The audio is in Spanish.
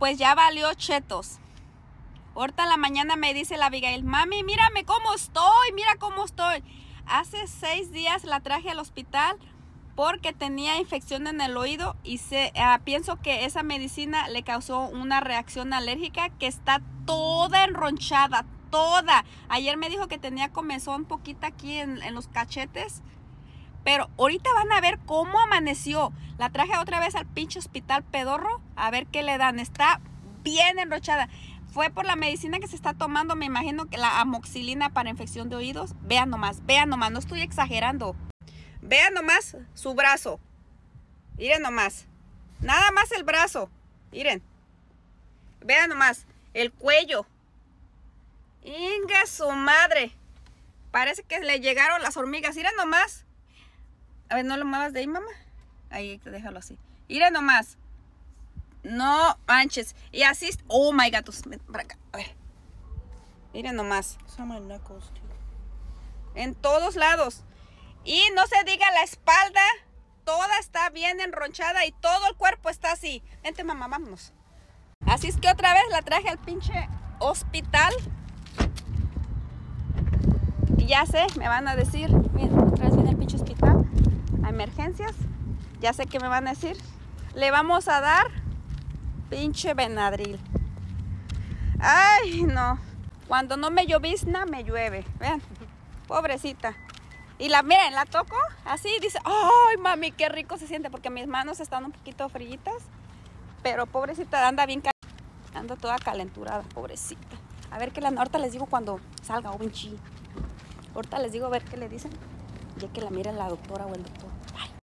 pues ya valió chetos. Ahorita en la mañana me dice la Abigail, mami, mírame cómo estoy, mira cómo estoy. Hace seis días la traje al hospital porque tenía infección en el oído y se, ah, pienso que esa medicina le causó una reacción alérgica que está toda enronchada, toda. Ayer me dijo que tenía comezón poquita aquí en, en los cachetes. Pero ahorita van a ver cómo amaneció. La traje otra vez al pinche hospital pedorro a ver qué le dan. Está bien enrochada. Fue por la medicina que se está tomando, me imagino que la amoxilina para infección de oídos. Vean nomás, vean nomás, no estoy exagerando. Vean nomás su brazo. Miren nomás. Nada más el brazo. Miren. Vean nomás. El cuello. Inga su madre. Parece que le llegaron las hormigas. Miren nomás. A ver, no lo muevas de ahí, mamá. Ahí, déjalo así. Miren nomás. No manches. Y así. Oh my gatos. Para acá. A ver. Miren nomás. En todos lados. Y no se diga la espalda. Toda está bien enronchada y todo el cuerpo está así. Vente, mamá, vámonos. Así es que otra vez la traje al pinche hospital. Y ya sé, me van a decir. Miren, otra vez viene el pinche hospital. A Ya sé que me van a decir. Le vamos a dar pinche Benadryl. Ay, no. Cuando no me llovizna, me llueve. Vean, pobrecita. Y la, miren, la toco así, dice, ay, mami, qué rico se siente, porque mis manos están un poquito fríitas. Pero pobrecita, anda bien, anda toda calenturada, pobrecita. A ver qué la, ahorita les digo cuando salga, oh, Ahorita les digo a ver qué le dicen. Ya que la mire la doctora o el doctor.